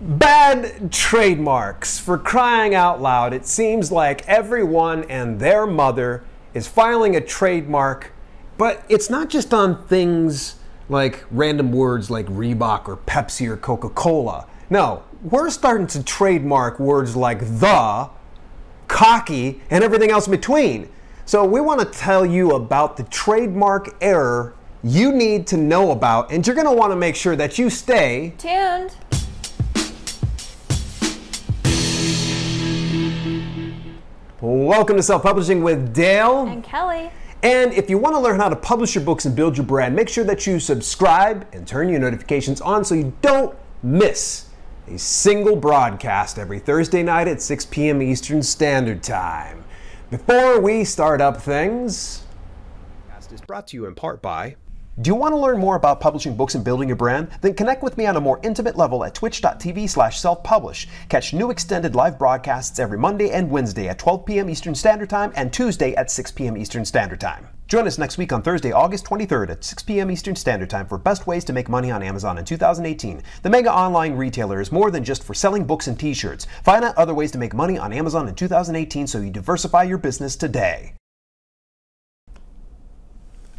Bad trademarks. For crying out loud, it seems like everyone and their mother is filing a trademark, but it's not just on things like random words like Reebok or Pepsi or Coca Cola. No, we're starting to trademark words like the, cocky, and everything else in between. So we want to tell you about the trademark error you need to know about, and you're going to want to make sure that you stay Tuned. Welcome to Self Publishing with Dale. And Kelly. And if you want to learn how to publish your books and build your brand, make sure that you subscribe and turn your notifications on so you don't miss a single broadcast every Thursday night at 6 p.m. Eastern Standard Time. Before we start up things, is brought to you in part by do you want to learn more about publishing books and building your brand? Then connect with me on a more intimate level at twitch.tv slash self-publish. Catch new extended live broadcasts every Monday and Wednesday at 12 p.m. Eastern Standard Time and Tuesday at 6 p.m. Eastern Standard Time. Join us next week on Thursday, August 23rd at 6 p.m. Eastern Standard Time for best ways to make money on Amazon in 2018. The mega online retailer is more than just for selling books and t-shirts. Find out other ways to make money on Amazon in 2018 so you diversify your business today.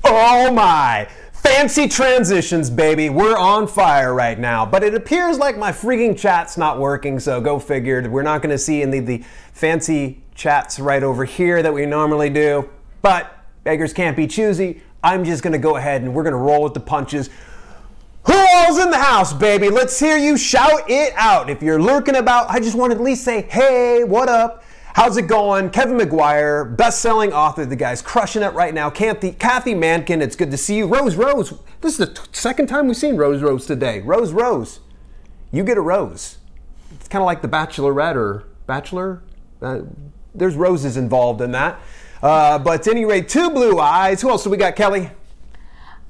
Oh my! Fancy transitions, baby. We're on fire right now. But it appears like my freaking chat's not working, so go figured. We're not going to see any of the fancy chats right over here that we normally do. But beggars can't be choosy. I'm just going to go ahead and we're going to roll with the punches. Who all's in the house, baby? Let's hear you shout it out. If you're lurking about, I just want to at least say, hey, what up? How's it going? Kevin McGuire, best-selling author. The guy's crushing it right now. Kathy, Kathy Mankin, it's good to see you. Rose Rose, this is the second time we've seen Rose Rose today. Rose Rose, you get a rose. It's kind of like the Bachelorette or Bachelor. Uh, there's roses involved in that. Uh, but at any rate, two blue eyes. Who else do we got, Kelly?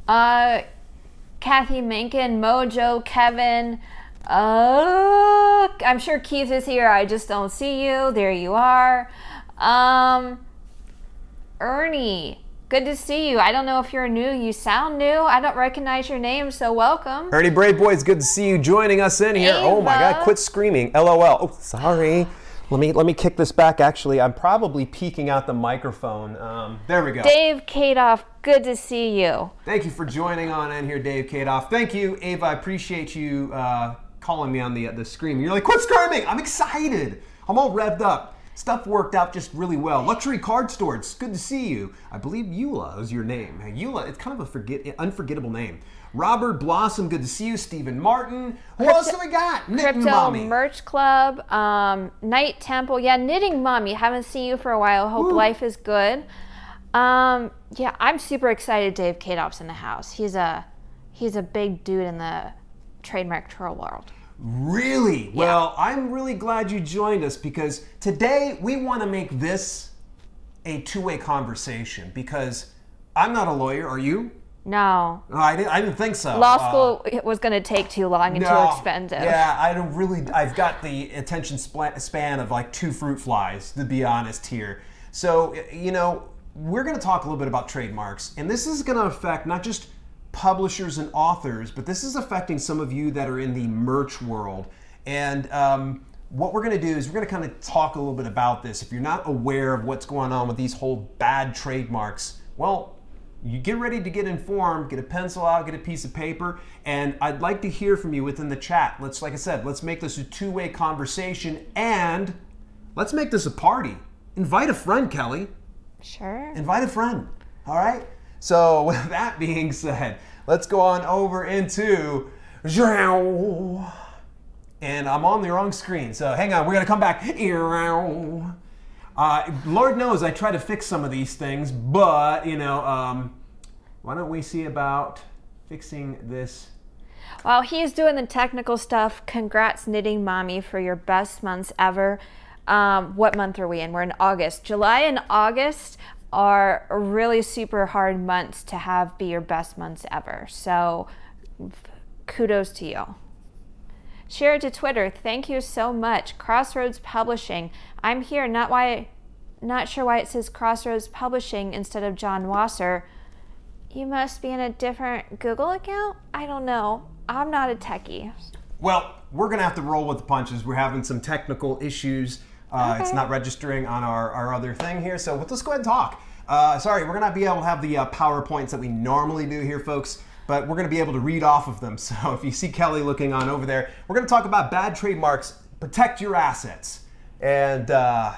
Uh, Kathy Mankin, Mojo, Kevin. Uh, I'm sure Keith is here. I just don't see you. There you are. Um, Ernie, good to see you. I don't know if you're new. You sound new. I don't recognize your name, so welcome. Ernie Brave Boy, it's good to see you joining us in here. Ava. Oh my God, quit screaming. LOL. Oh, sorry. Let me let me kick this back. Actually, I'm probably peeking out the microphone. Um, there we go. Dave Kadoff, good to see you. Thank you for joining on in here, Dave Kadoff. Thank you, Ava. I appreciate you uh, calling me on the the screen. You're like, quit screaming. I'm excited. I'm all revved up. Stuff worked out just really well. Luxury Card Store, it's good to see you. I believe Eula is your name. Eula, it's kind of a forget unforgettable name. Robert Blossom, good to see you. Stephen Martin. Who Crypto- else do we got? Nick Crypto Mommy. Merch Club, um, Night Temple. Yeah, Knitting Mommy. Haven't seen you for a while. Hope life is good. Um, yeah, I'm super excited. Dave Kadoff's in the house. He's a he's a big dude in the trademark twirl world. Really? Well, I'm really glad you joined us because today we want to make this a two-way conversation because I'm not a lawyer. Are you? No, No, I didn't, I didn't think so. law Uh, school it was going to take too long and no. too expensive. Yeah, I don't really. I've got the attention span of like two fruit flies, to be honest here. So, you know, we're going to talk a little bit about trademarks, and this is going to affect not just publishers and authors, but this is affecting some of you that are in the merch world. And um, what we're going to do is we're going to kind of talk a little bit about this. If you're not aware of what's going on with these whole bad trademarks, well, you get ready to get informed, get a pencil out, get a piece of paper, and I'd like to hear from you within the chat. Let's, like I said, let's make this a two way conversation and let's make this a party. Invite a friend, Kelly. Sure. Invite a friend. All right? So, with that being said, let's go on over into. And I'm on the wrong screen, so hang on, we're gonna come back. Uh, Lord knows I try to fix some of these things, but you know, um, why don't we see about fixing this? While he's doing the technical stuff, congrats, Knitting Mommy, for your best months ever. Um, what month are we in? We're in August. July and August are really super hard months to have be your best months ever. So kudos to you. Share it to Twitter. Thank you so much. Crossroads Publishing. I'm here. Not why, not sure why it says Crossroads Publishing instead of John Wasser. You must be in a different Google account. I don't know. I'm not a techie. Well, we're gonna have to roll with the punches. We're having some technical issues. Uh, It's not registering on our, our other thing here, so let's go ahead and talk. Uh, sorry, we're gonna be able to have the uh, PowerPoints that we normally do here, folks, but we're gonna be able to read off of them. So if you see Kelly looking on over there, we're gonna talk about bad trademarks, protect your assets, and uh,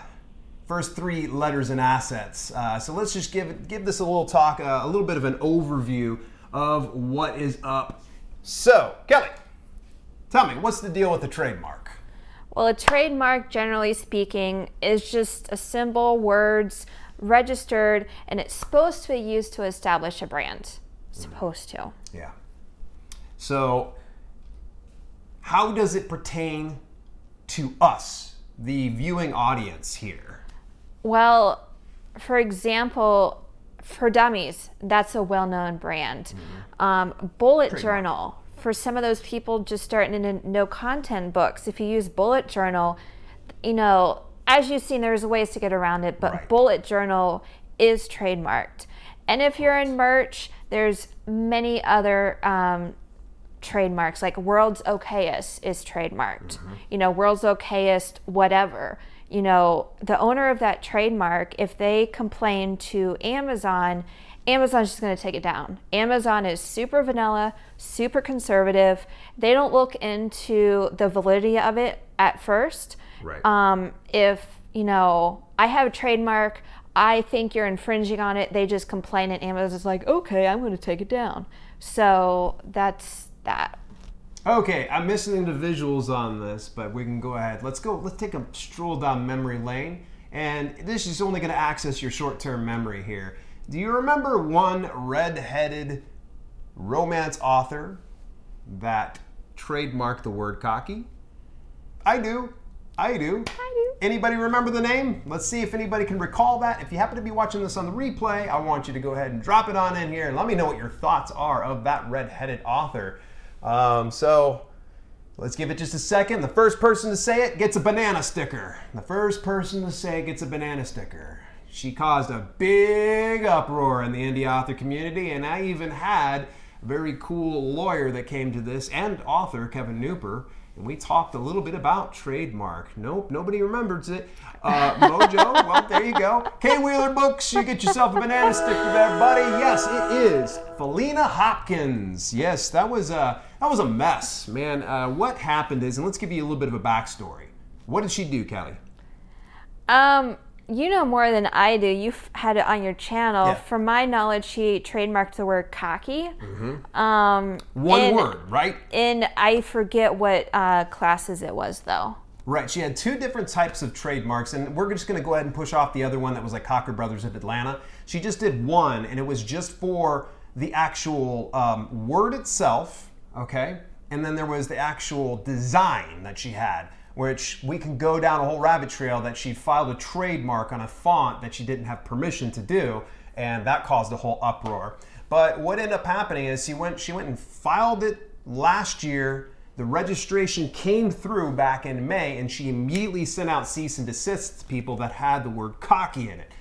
first three letters in assets. Uh, so let's just give give this a little talk, uh, a little bit of an overview of what is up. So, Kelly, tell me, what's the deal with the trademark? Well, a trademark, generally speaking, is just a symbol, words registered, and it's supposed to be used to establish a brand. Supposed to. Yeah. So, how does it pertain to us, the viewing audience here? Well, for example, for dummies, that's a well known brand. Um, Bullet Journal, for some of those people just starting in no content books, if you use Bullet Journal, you know, as you've seen, there's ways to get around it, but Right. Bullet Journal is trademarked. And if you're in merch, there's many other um, trademarks like world's okayest is trademarked. You know world's okayest whatever. You know the owner of that trademark if they complain to amazon amazon's just going to take it down amazon is super vanilla super conservative they don't look into the validity of it at first Right. um, if you know i have a trademark i think you're infringing on it they just complain and amazon's like okay i'm going to take it down so that's that Okay, I'm missing the visuals on this, but we can go ahead. Let's go. Let's take a stroll down memory lane, and this is only going to access your short-term memory here. Do you remember one red-headed romance author that trademarked the word cocky? I do. I do. I do. Anybody remember the name? Let's see if anybody can recall that. If you happen to be watching this on the replay, I want you to go ahead and drop it on in here and let me know what your thoughts are of that red-headed author. Um, so let's give it just a second. The first person to say it gets a banana sticker. The first person to say it gets a banana sticker. She caused a big uproar in the indie author community, and I even had a very cool lawyer that came to this and author Kevin Kneupper, and we talked a little bit about trademark. Nope, nobody remembers it. Uh, Mojo, well, there you go. K Wheeler Books, you get yourself a banana sticker there, buddy. Yes, it is Faleena Hopkins. Yes, that was a that was a mess, man. Uh, what happened is, and let's give you a little bit of a backstory. What did she do, Kelly? Um, you know more than I do. You've had it on your channel. Yeah. From my knowledge, she trademarked the word cocky. Um, One in- word, right? And I forget what uh, classes it was though. Right. She had two different types of trademarks, and we're just going to go ahead and push off the other one that was like Cocker Brothers of Atlanta. She just did one, and it was just for the actual um, word itself, okay? And then there was the actual design that she had, which we can go down a whole rabbit trail that she filed a trademark on a font that she didn't have permission to do, and that caused a whole uproar. But what ended up happening is she went she went and filed it last year the registration came through back in May, and she immediately sent out cease and desist to people that had the word cocky in it.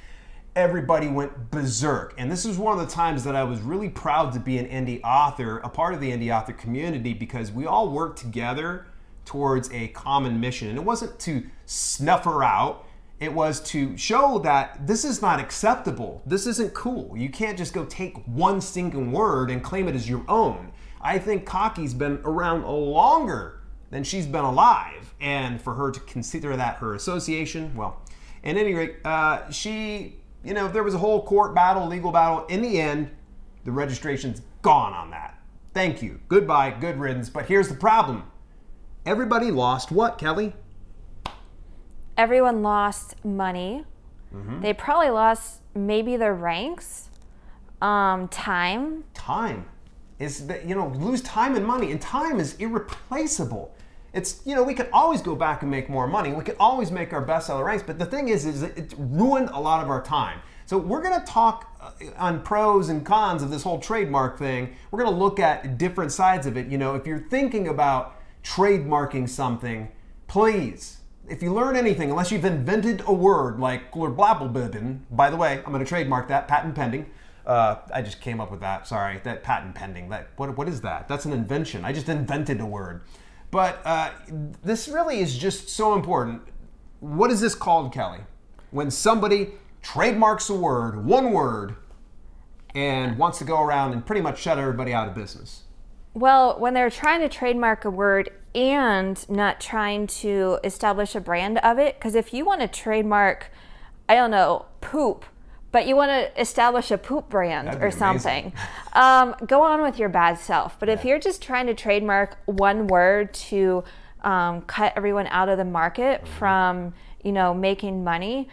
Everybody went berserk. And this is one of the times that I was really proud to be an indie author, a part of the indie author community, because we all work together towards a common mission. And it wasn't to snuff her out, it was to show that this is not acceptable. This isn't cool. You can't just go take one stinking word and claim it as your own. I think cocky's been around longer than she's been alive, and for her to consider that her association, well, at any rate, uh, she, you know, there was a whole court battle, legal battle. In the end, the registration's gone on that. Thank you. Goodbye. Good riddance. But here's the problem. Everybody lost what, Kelly? Everyone lost money. They probably lost maybe their ranks, um, time. time is that you know lose time and money and time is irreplaceable it's you know we can always go back and make more money we can always make our bestseller ranks but the thing is is it it ruined a lot of our time so we're going to talk uh, on pros and cons of this whole trademark thing we're going to look at different sides of it you know if you're thinking about trademarking something please if you learn anything unless you've invented a word like blabblebibben by the way i'm going to trademark that patent pending uh, I just came up with that. Sorry, that patent pending. That what what is that? That's an invention. I just invented a word. But uh, this really is just so important. What is this called, Kelly? When somebody trademarks a word, one word, and wants to go around and pretty much shut everybody out of business. Well, when they're trying to trademark a word and not trying to establish a brand of it, because if you want to trademark, I don't know, poop, but you want to establish a poop brand That'd or something, um, go on with your bad self. But if you're just trying to trademark one word to um, cut everyone out of the market Mm-hmm. from, you know, making money,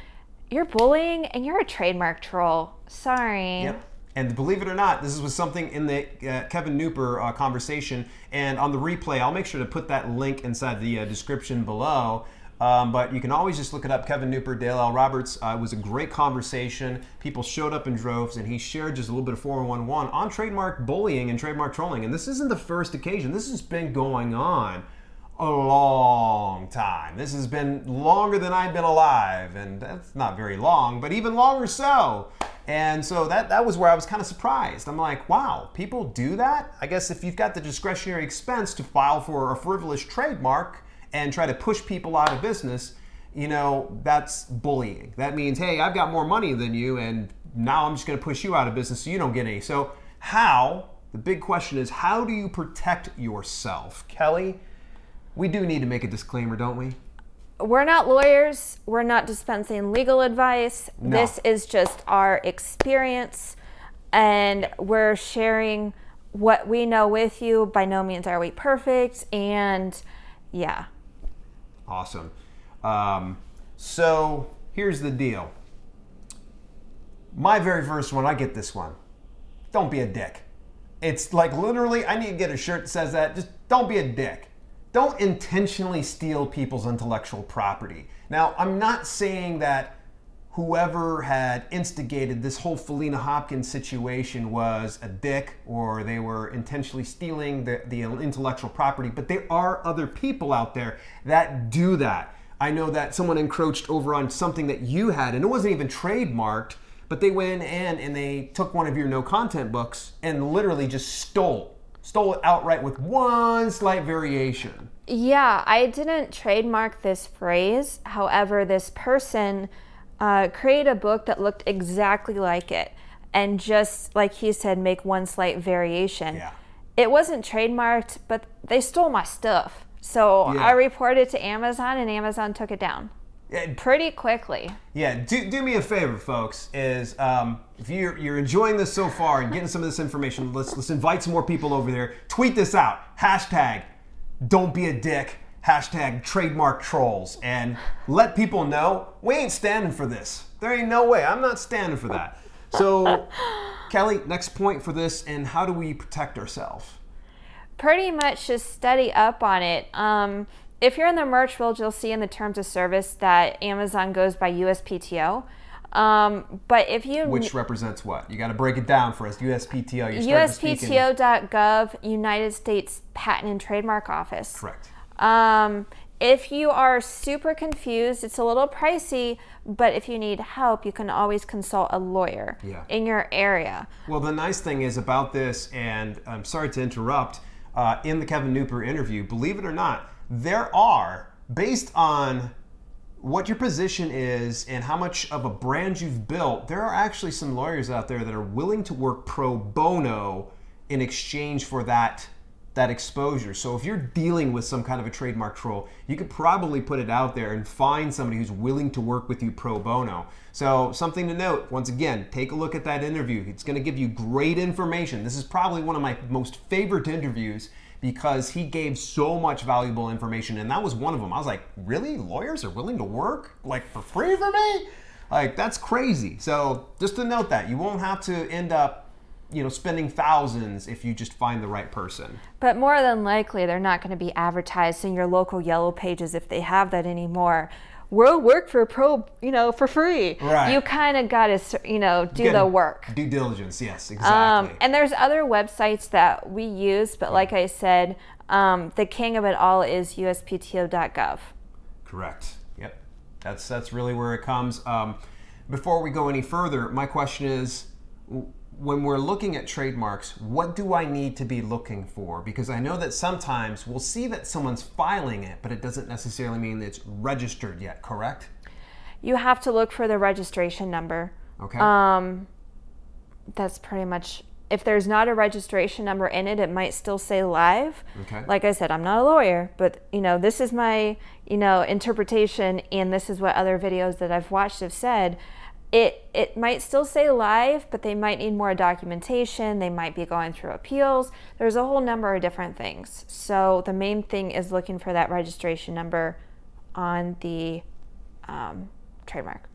you're bullying and you're a trademark troll. Sorry. Yep. And believe it or not, this was something in the uh, Kevin Kneupper uh, conversation. And on the replay, I'll make sure to put that link inside the uh, description below. Um, but you can always just look it up. Kevin Kneupper, Dale L. Roberts. Uh, it was a great conversation. People showed up in droves, and he shared just a little bit of 411 on trademark bullying and trademark trolling. And this isn't the first occasion. This has been going on a long time. This has been longer than I've been alive, and that's not very long, but even longer so. And so that that was where I was kind of surprised. I'm like, wow, people do that? I guess if you've got the discretionary expense to file for a frivolous trademark and try to push people out of business, you know, that's bullying. That means, hey, I've got more money than you, and now I'm just going to push you out of business so you don't get any. So, how? The big question is, how do you protect yourself? Kelly, we do need to make a disclaimer, don't we? we're not lawyers. We're not dispensing legal advice. No. This is just our experience, and we're sharing what we know with you. By no means are we perfect, and yeah. Awesome. Um, so here's the deal. My very first one, I get this one. Don't be a dick. It's like literally, I need to get a shirt that says that. Just don't be a dick. Don't intentionally steal people's intellectual property. Now, I'm not saying that whoever had instigated this whole Faleena Hopkins situation was a dick or they were intentionally stealing the, the intellectual property, but there are other people out there that do that. I know that someone encroached over on something that you had, and it wasn't even trademarked, but they went in and they took one of your no content books and literally just stole stole it outright with one slight variation. Yeah, I didn't trademark this phrase. However, this person uh, created a book that looked exactly like it. And just like he said, make one slight variation. Yeah. It wasn't trademarked, but they stole my stuff. So Yeah. I reported to Amazon, and Amazon took it down pretty quickly. Yeah, do, do me a favor, folks. Is um, if you're you're enjoying this so far and getting some of this information, let's let's invite some more people over there. Tweet this out. Hashtag Don't be a dick. Hashtag trademark trolls and let people know we ain't standing for this. There ain't no way. I'm not standing for that. So, Kelly, next point for this, and how do we protect ourselves? pretty much just study up on it. Um, if you're in the merch world, you'll see in the terms of service that Amazon goes by USPTO. Um, but if you Which represents what? You got to break it down for us. USPTO. You're starting to speak in- USPTO.gov, United States Patent and Trademark Office. Correct. Um, if you are super confused, it's a little pricey, but if you need help, you can always consult a lawyer Yeah. in your area. Well, the nice thing is about this, and I'm sorry to interrupt, uh, in the Kevin Kneupper interview, believe it or not, there are, based on what your position is and how much of a brand you've built, there are actually some lawyers out there that are willing to work pro bono in exchange for that that exposure. So if you're dealing with some kind of a trademark troll, you could probably put it out there and find somebody who's willing to work with you pro bono. So something to note, once again, take a look at that interview. It's going to give you great information. This is probably one of my most favorite interviews because he gave so much valuable information and that was one of them. I was like, "Really? Lawyers are willing to work like for free for me?" Like that's crazy. So, just to note that you won't have to end up you know spending thousands if you just find the right person But more than likely, they're not going to be advertised in your local yellow pages if they have that anymore. We'll work for pro, you know, for free. Right. You kind of got to, you know, do the work. due diligence yes Um, exactly and there's other websites that we use, but like I said, um, the king of it all is USPTO.gov. correct yep that's that's really where it comes um, before we go any further my question is when we're looking at trademarks, what do I need to be looking for? Because I know that sometimes we'll see that someone's filing it, but it doesn't necessarily mean it's registered yet, correct? You have to look for the registration number. Okay. Um, that's pretty much. If there's not a registration number in it, it might still say live. Okay. Like I said, I'm not a lawyer, but you know, this is my you know interpretation, and this is what other videos that I've watched have said. It it might still say live, but they might need more documentation. They might be going through appeals. There's a whole number of different things. So the main thing is looking for that registration number on the um, trademark.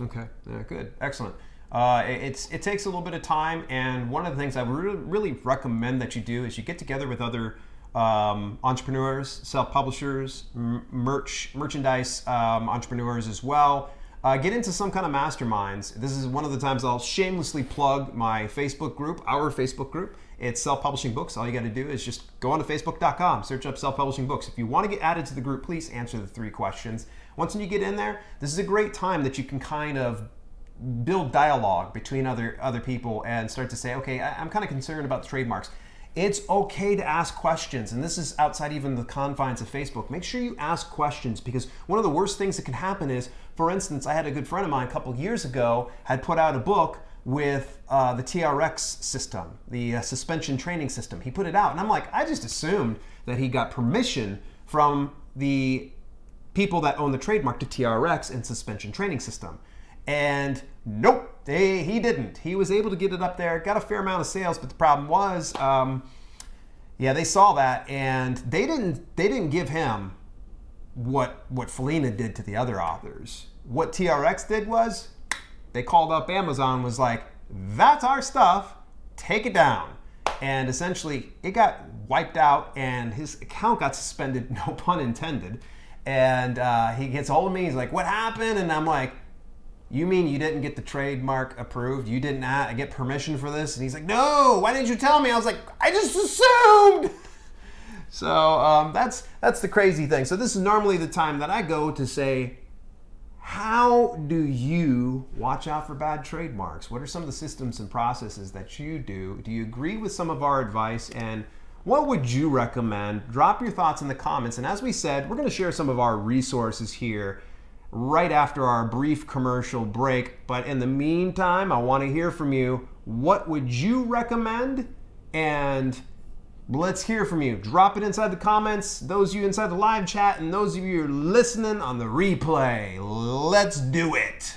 Okay, yeah, good, excellent. Uh, it- it's it takes a little bit of time, and one of the things I would really, really recommend that you do is you get together with other um, entrepreneurs, self-publishers, m- merch, merchandise um, entrepreneurs as well. Uh, get into some kind of masterminds. This is one of the times I'll shamelessly plug my Facebook group, our Facebook group. It's Self Publishing Books. All you got to do is just go on to Facebook.com, search up Self Publishing Books. If you want to get added to the group, please answer the three questions. Once you get in there, this is a great time that you can kind of build dialogue between other other people and start to say, okay, I, I'm kind of concerned about the trademarks. It's okay to ask questions, and this is outside even the confines of Facebook. Make sure you ask questions because one of the worst things that can happen is, for instance, I had a good friend of mine a couple years ago had put out a book with uh, the TRX system, the uh, suspension training system. He put it out, and I'm like, I just assumed that he got permission from the people that own the trademark to TRX and suspension training system. And nope, they, he didn't. He was able to get it up there, got a fair amount of sales, but the problem was, um, yeah, they saw that and they didn't they didn't give him what what Faleena did to the other authors. What TRX did was they called up Amazon was like, "That's our stuff. Take it down." And essentially, it got wiped out, and his account got suspended. No pun intended. And uh, he gets hold of me. He's like, "What happened?" And I'm like, "You mean you didn't get the trademark approved? You didn't get permission for this?" And he's like, "No. Why didn't you tell me?" I was like, "I just assumed." So um, that's that's the crazy thing. So this is normally the time that I go to say, how do you watch out for bad trademarks? What are some of the systems and processes that you do? Do you agree with some of our advice? And what would you recommend? Drop your thoughts in the comments. And as we said, we're going to share some of our resources here right after our brief commercial break. But in the meantime, I want to hear from you. What would you recommend? And Let's hear from you. Drop it inside the comments. Those of you inside the live chat, and those of you who are listening on the replay. Let's do it.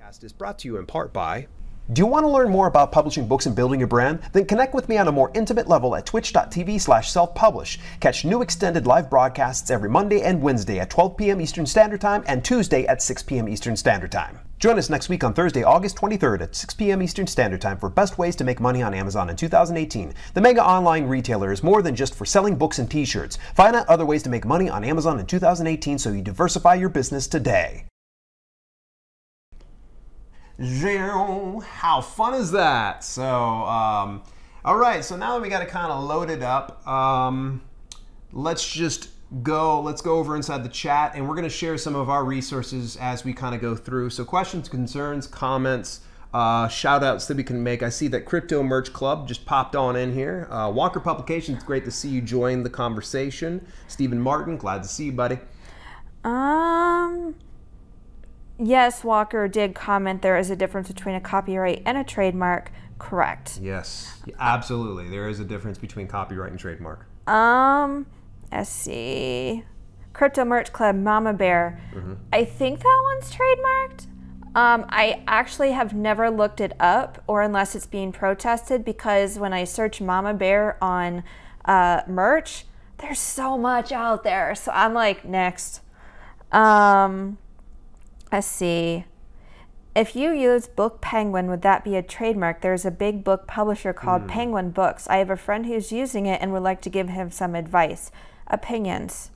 Podcast is brought to you in part by. Do you want to learn more about publishing books and building your brand? Then connect with me on a more intimate level at twitch.tv slash self-publish. Catch new extended live broadcasts every Monday and Wednesday at 12 p.m. Eastern Standard Time and Tuesday at 6 p.m. Eastern Standard Time. Join us next week on Thursday, August 23rd at 6 p.m. Eastern Standard Time for best ways to make money on Amazon in 2018. The mega online retailer is more than just for selling books and t-shirts. Find out other ways to make money on Amazon in 2018 so you diversify your business today. How fun is that? So, um, all right. So now that we got it kind of loaded up, um, let's just go. Let's go over inside the chat, and we're going to share some of our resources as we kind of go through. So, questions, concerns, comments. Uh, shout outs that we can make. I see that Crypto Merch Club just popped on in here. Uh, Walker Publications, great to see you join the conversation. Stephen Martin, glad to see you, buddy. Um. Yes, Walker did comment there is a difference between a copyright and a trademark. Correct. Yes, absolutely. There is a difference between copyright and trademark. Um, let's see. Crypto Merch Club, Mama Bear. I think that one's trademarked. Um, I actually have never looked it up, or unless it's being protested, because when I search Mama Bear on uh, merch, there's so much out there. So I'm like, next. Um, let's see. If you use Book Penguin, would that be a trademark? There's a big book publisher called Penguin Books. I have a friend who's using it and would like to give him some advice. Opinions.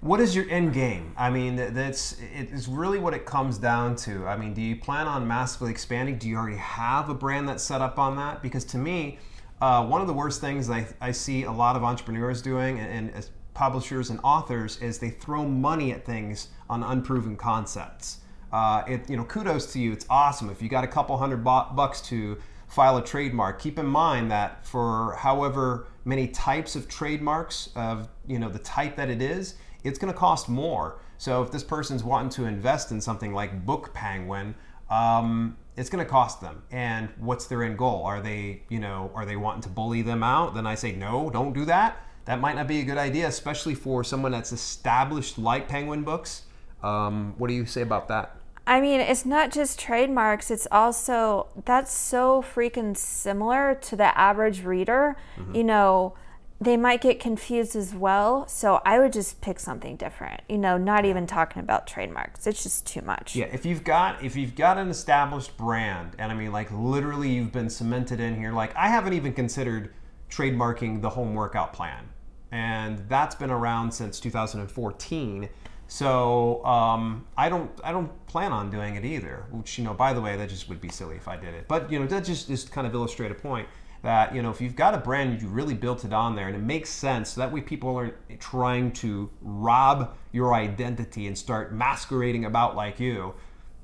What is your end game? I mean, that's it is really what it comes down to. I mean, do you plan on massively expanding? Do you already have a brand that's set up on that? Because to me, uh, one of the worst things I, I see a lot of entrepreneurs doing and, and as publishers and authors is they throw money at things on unproven concepts. uh, it, you know, kudos to you. It's awesome. If you got a couple hundred bucks to file a trademark, keep in mind that for however many types of trademarks of you know the type that it is, it's going to cost more. So if this person's wanting to invest in something like Book Penguin, um, it's going to cost them. And what's their end goal? Are they, you know, are they wanting to bully them out? Then I say no, don't do that. That might not be a good idea, especially for someone that's established like Penguin Books. Um, what do you say about that? I mean, it's not just trademarks, it's also that's so freaking similar to the average reader. Mm-hmm. You know, they might get confused as well. So I would just pick something different. You know, not even talking about trademarks. It's just too much. Yeah, if you've got if you've got an established brand, and I mean like literally you've been cemented in here. Like I haven't even considered trademarking the home workout plan, and that's been around since 2014. So um, I don't I don't plan on doing it either. Which you know, by the way, that just would be silly if I did it. But you know, that just just kind of illustrate a point that you know if you've got a brand, you really built it on there, and it makes sense. So that way, people aren't trying to rob your identity and start masquerading about like you.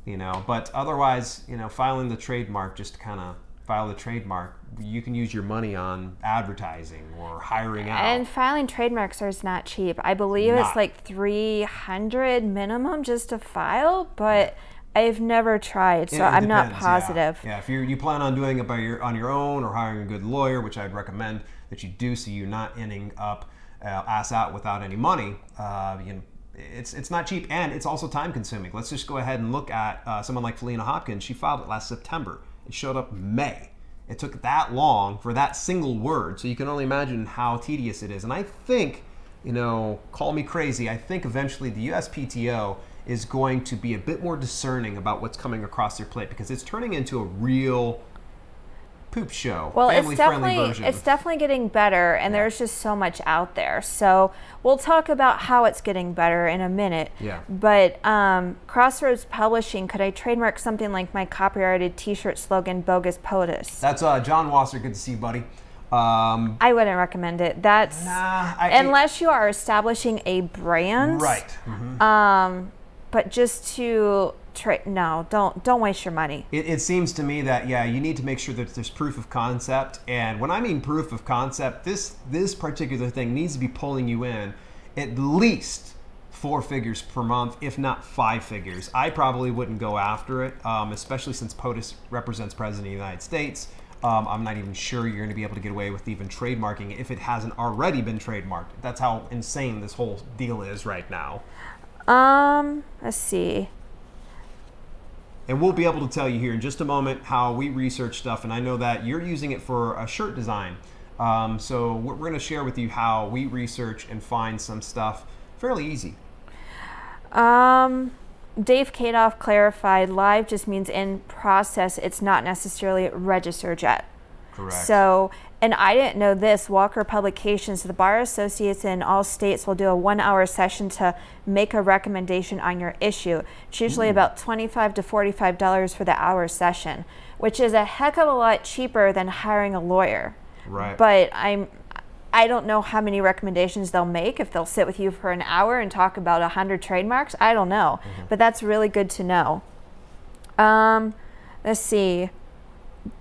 You know, but otherwise, you know, filing the trademark just kind of file a trademark, you can use your money on advertising or hiring out. And filing trademarks is not cheap. I believe not. it's like 300 minimum just to file, but I've never tried, so it, it I'm depends, not positive. Yeah. yeah, if you you plan on doing it by your on your own or hiring a good lawyer, which I'd recommend that you do, so you're not ending up uh, ass out without any money. Uh, you know, it's it's not cheap and it's also time consuming. Let's just go ahead and look at uh, someone like Faleena Hopkins. She filed it last September. It showed up May. It took that long for that single word, so you can only imagine how tedious it is. And I think, you know, call me crazy, I think eventually the USPTO is going to be a bit more discerning about what's coming across their plate because it's turning into a real poop show. Well, it's definitely it's definitely getting better, and yeah. there's just so much out there. So we'll talk about how it's getting better in a minute. Yeah. But um, Crossroads Publishing, could I trademark something like my copyrighted T-shirt slogan "Bogus POTUS"? That's uh, John Wasser. Good to see you, buddy. Um, I wouldn't recommend it. That's nah, I, unless you are establishing a brand, right? Mm-hmm. Um, but just to Tra- no, don't don't waste your money. It, it, seems to me that yeah, you need to make sure that there's proof of concept. And when I mean proof of concept, this this particular thing needs to be pulling you in at least four figures per month, if not five figures. I probably wouldn't go after it, um, especially since POTUS represents President of the United States. Um, I'm not even sure you're going to be able to get away with even trademarking if it hasn't already been trademarked. That's how insane this whole deal is right now. Um, let's see. And we'll be able to tell you here in just a moment how we research stuff. And I know that you're using it for a shirt design. Um, so we're, we're going to share with you how we research and find some stuff fairly easy. Um, Dave Kadoff clarified live just means in process. It's not necessarily registered yet. Correct. So and I didn't know this. Walker Publications, the Bar Associates in all states will do a one hour session to make a recommendation on your issue. It's usually mm. about 25 to $45 for the hour session, which is a heck of a lot cheaper than hiring a lawyer. Right. But I'm I don't know how many recommendations they'll make if they'll sit with you for an hour and talk about 100 trademarks. I don't know. Mm-hmm. But that's really good to know. Um, let's see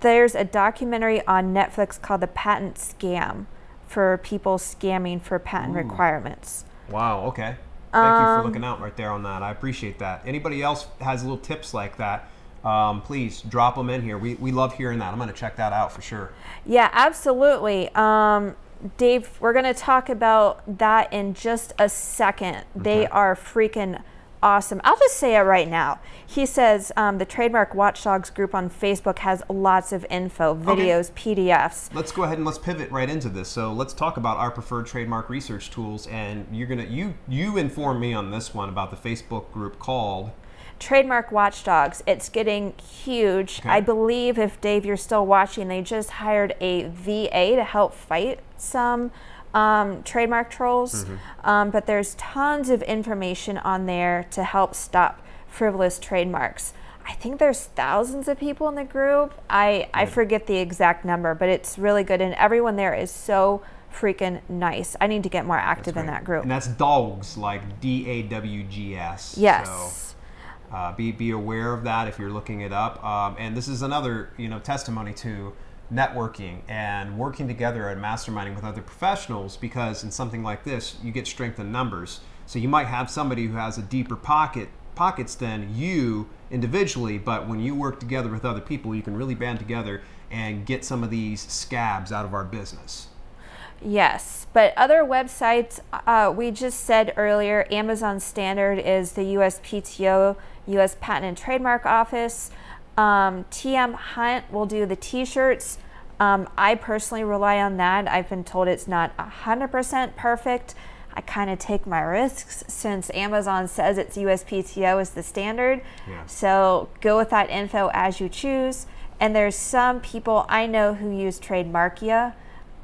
there's a documentary on Netflix called The Patent Scam for people scamming for patent Ooh. requirements. Wow, okay. Thank um, you for um, looking out right there on that. I appreciate that. Anybody else has little tips like that? Um, please drop them in here. We, we love hearing that. I'm going to check that out for sure. Yeah, absolutely. Um, Dave, we're going to talk about that in just a second. Okay. They are freaking awesome. I'll just say it right now. He says um, the Trademark Watchdogs group on Facebook has lots of info, videos, okay. PDFs. Let's go ahead and let's pivot right into this. So let's talk about our preferred trademark research tools. And you're gonna you you inform me on this one about the Facebook group called Trademark Watchdogs. It's getting huge. Okay. I believe if Dave, you're still watching, they just hired a VA to help fight some um, trademark trolls, mm-hmm. um, but there's tons of information on there to help stop frivolous trademarks. I think there's thousands of people in the group. I, I forget the exact number, but it's really good, and everyone there is so freaking nice. I need to get more active in that group. And that's dogs, like D A W G S. Yes. So, Uh, be be aware of that if you're looking it up. Um, and this is another you know testimony to networking and working together and masterminding with other professionals because in something like this you get strength in numbers. So you might have somebody who has a deeper pocket pockets than you individually, but when you work together with other people, you can really band together and get some of these scabs out of our business. Yes, but other websites, uh, we just said earlier, Amazon Standard is the USPTO, US Patent and Trademark Office. Um, TM Hunt will do the t shirts. Um, I personally rely on that. I've been told it's not 100% perfect. I kind of take my risks since Amazon says it's USPTO is the standard. Yeah. So go with that info as you choose. And there's some people I know who use Trademarkia.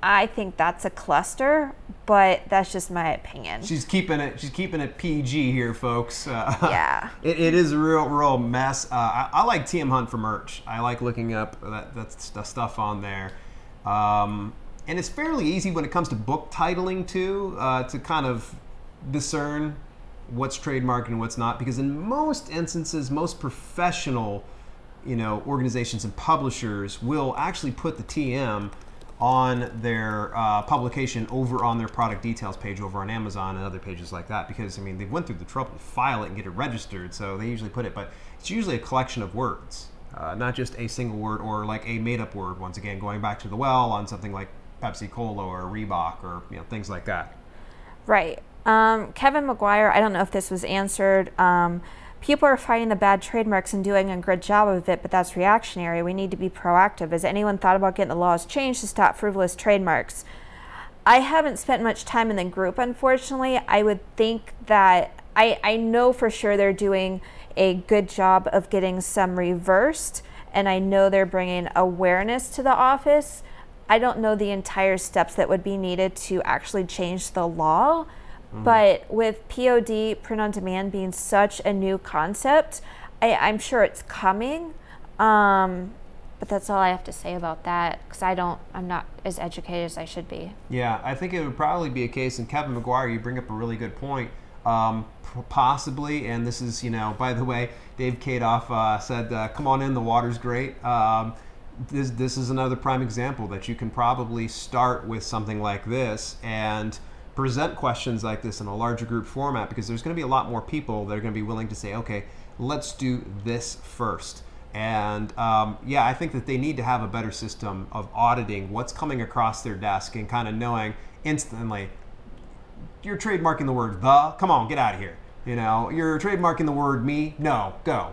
I think that's a cluster, but that's just my opinion. She's keeping it. She's keeping it PG here, folks. Uh, yeah, it, it is a real, real mess. Uh, I, I, like TM Hunt for merch. I like looking up that, that stuff on there. Um, and it's fairly easy when it comes to book titling too uh, to kind of discern what's trademarked and what's not because in most instances most professional you know organizations and publishers will actually put the tm on their uh, publication over on their product details page over on amazon and other pages like that because i mean they went through the trouble to file it and get it registered so they usually put it but it's usually a collection of words uh, not just a single word or like a made up word once again going back to the well on something like Pepsi Cola or Reebok or you know things like that. Right. Um, Kevin McGuire, I don't know if this was answered. Um, people are fighting the bad trademarks and doing a good job of it, but that's reactionary. We need to be proactive. Has anyone thought about getting the laws changed to stop frivolous trademarks? I haven't spent much time in the group, unfortunately. I would think that I, I know for sure they're doing a good job of getting some reversed, and I know they're bringing awareness to the office. I don't know the entire steps that would be needed to actually change the law. Mm-hmm. But with POD, print on demand, being such a new concept, I, am sure it's coming. Um, but that's all I have to say about that because I don't, I'm not as educated as I should be. Yeah, I think it would probably be a case, and Kevin McGuire, you bring up a really good point. Um, possibly, and this is, you know, by the way, Dave Kadoff uh, said, uh, "Come on in, the water's great." Um, this, this is another prime example that you can probably start with something like this and present questions like this in a larger group format because there's going to be a lot more people that are going to be willing to say, okay, let's do this first. And um, yeah, I think that they need to have a better system of auditing what's coming across their desk and kind of knowing instantly, you're trademarking the word the, come on, get out of here. You know, you're trademarking the word me, no, go.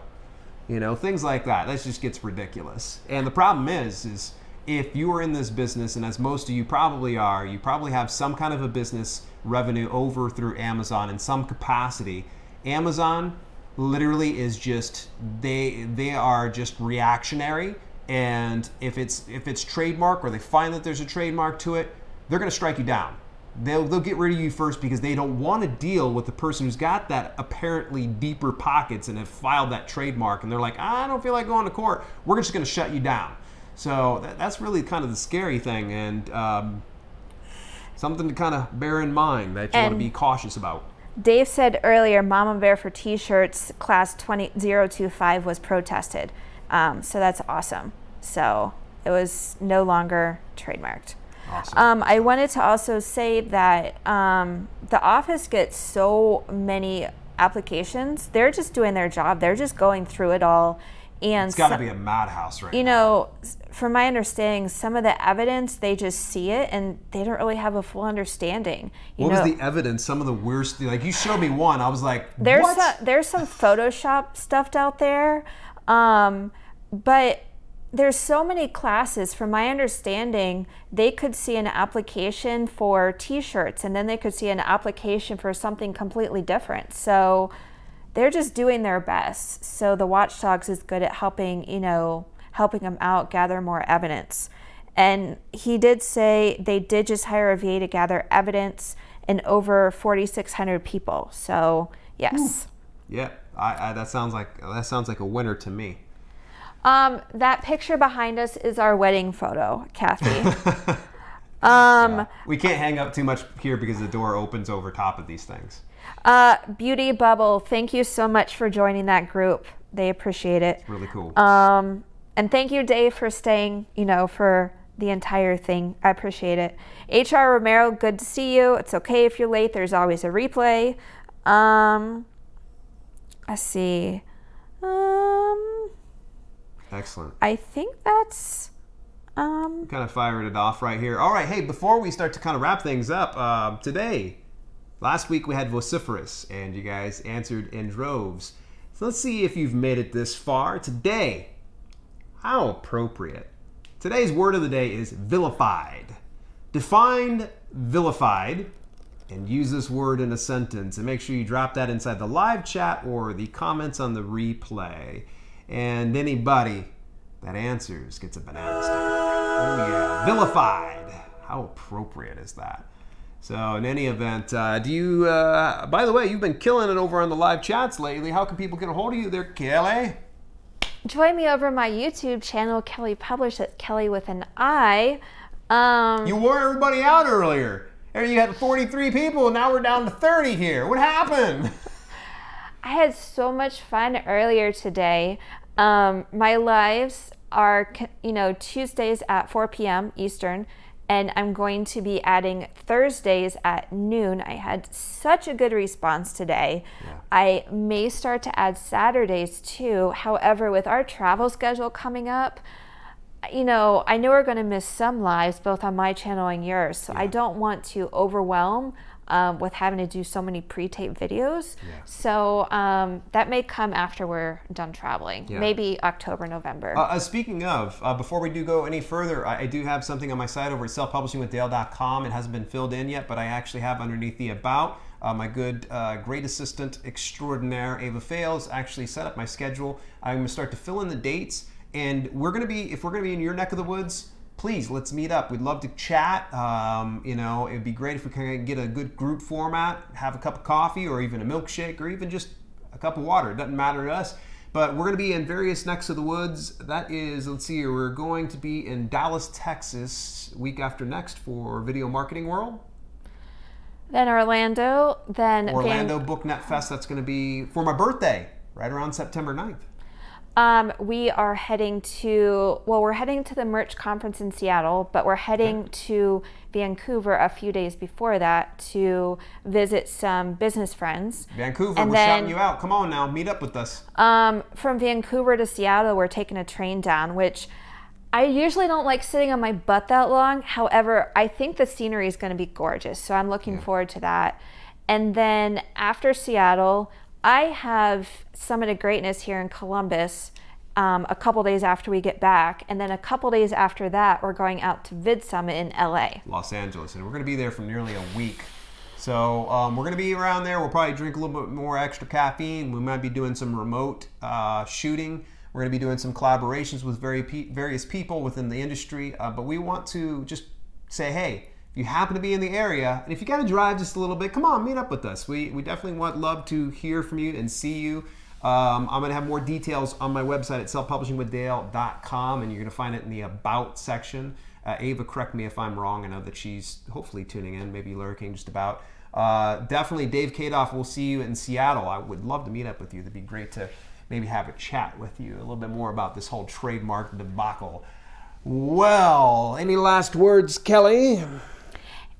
You know things like that. That just gets ridiculous. And the problem is is if you are in this business and as most of you probably are you probably have some kind of a business revenue over through amazon in some capacity. Amazon literally is just they they are just reactionary and if it's if it's trademark or they find that there's a trademark to it they're going to strike you down. They'll, they'll get rid of you first because they don't want to deal with the person who's got that apparently deeper pockets and have filed that trademark and they're like i don't feel like going to court. We're just going to shut you down so that, that's really kind of the scary thing and um, something to kind of bear in mind that you and want to be cautious about dave said earlier mama bear for t-shirts class 20025 was protested um, so that's awesome so it was no longer trademarked Awesome. Um, I wanted to also say that um, the office gets so many applications. They're just doing their job. They're just going through it all. And it's got to be a madhouse right You know, from my understanding, some of the evidence they just see it and they don't really have a full understanding. You what know, was the evidence? Some of the worst, like you showed me one. I was like, there's what? Some, there's some Photoshop stuffed out there, um, but there's so many classes from my understanding they could see an application for t-shirts and then they could see an application for something completely different so they're just doing their best so the watchdogs is good at helping you know helping them out gather more evidence and he did say they did just hire a va to gather evidence in over 4600 people so yes Ooh. yeah I, I, that sounds like that sounds like a winner to me um, that picture behind us is our wedding photo, Kathy. Um, We can't hang up too much here because the door opens over top of these things. uh, Beauty Bubble, thank you so much for joining that group. They appreciate it. It's Really cool. Um, and thank you, Dave, for staying, you know, for the entire thing. I appreciate it. HR Romero, good to see you. It's okay if you're late. There's always a replay. Um, let's see. Um, Excellent. I think that's. Um, kind of firing it off right here. All right, hey, before we start to kind of wrap things up, um, today, last week we had vociferous, and you guys answered in droves. So let's see if you've made it this far. Today, how appropriate. Today's word of the day is vilified. Define vilified and use this word in a sentence and make sure you drop that inside the live chat or the comments on the replay. And anybody that answers gets a banana sticker. Oh yeah, vilified. How appropriate is that? So in any event, uh, do you? Uh, by the way, you've been killing it over on the live chats lately. How can people get a hold of you there, Kelly? Join me over my YouTube channel, Kelly Publish. That's Kelly with an I. Um, You wore everybody out earlier. And you had 43 people, and now we're down to 30 here. What happened? I had so much fun earlier today. Um, my lives are, you know, Tuesdays at 4 p.m. Eastern, and I'm going to be adding Thursdays at noon. I had such a good response today. I may start to add Saturdays too. However, with our travel schedule coming up, you know, I know we're going to miss some lives both on my channel and yours. So I don't want to overwhelm um, with having to do so many pre-taped videos. So um, that may come after we're done traveling, Yeah. maybe October, November. Uh, uh, speaking of, uh, before we do go any further, I, I do have something on my site over at selfpublishingwithdale.com. It hasn't been filled in yet, but I actually have underneath the about. Uh, my good, uh, great assistant extraordinaire, Ava Fails, actually set up my schedule. I'm going to start to fill in the dates, and we're going to be, if we're going to be in your neck of the woods, please let's meet up. We'd love to chat. Um, you know, it'd be great if we can get a good group format, have a cup of coffee, or even a milkshake, or even just a cup of water. It doesn't matter to us. But we're going to be in various necks of the woods. That is, let's see here, we're going to be in Dallas, Texas, week after next for Video Marketing World. then Orlando, then Orlando Van- BookNet Fest, that's going to be for my birthday, right around September 9th. Um, we are heading to, well, we're heading to the merch conference in Seattle, but we're heading to Vancouver a few days before that to visit some business friends. Vancouver, And we're then- shouting you out. Come on now, meet up with us. Um, from Vancouver to Seattle, we're taking a train down, which I usually don't like sitting on my butt that long. However, I think the scenery is going to be gorgeous, so I'm looking forward to that. And then after Seattle, I have Summit of Greatness here in Columbus. Um, a couple days after we get back, and then a couple days after that, we're going out to Vid Summit in LA. Los Angeles, and we're going to be there for nearly a week. So um, we're going to be around there. We'll probably drink a little bit more extra caffeine. We might be doing some remote uh, shooting. We're going to be doing some collaborations with very pe- various people within the industry. Uh, but we want to just say, hey, you happen to be in the area, and if you got to drive just a little bit, come on, meet up with us. We, we definitely want love to hear from you and see you. Um, I'm going to have more details on my website at selfpublishingwithdale.com, and you're going to find it in the About section. Uh, Ava, correct me if I'm wrong. I know that she's hopefully tuning in, maybe lurking just about. Uh, definitely, Dave Kadoff, we'll see you in Seattle. I would love to meet up with you. It'd be great to maybe have a chat with you a little bit more about this whole trademark debacle. Well, any last words, Kelly?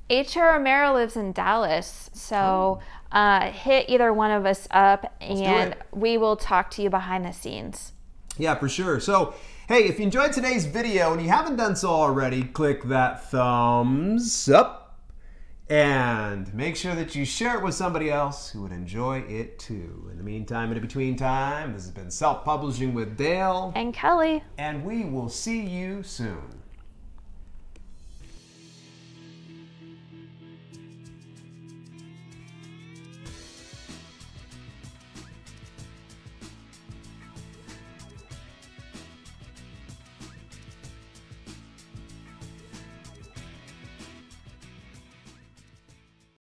H.R. Romero lives in Dallas, so uh, hit either one of us up and we will talk to you behind the scenes. Yeah, for sure. So, hey, if you enjoyed today's video and you haven't done so already, click that thumbs up and make sure that you share it with somebody else who would enjoy it too. In the meantime, in between time, this has been Self Publishing with Dale, And Kelly. and we will see you soon.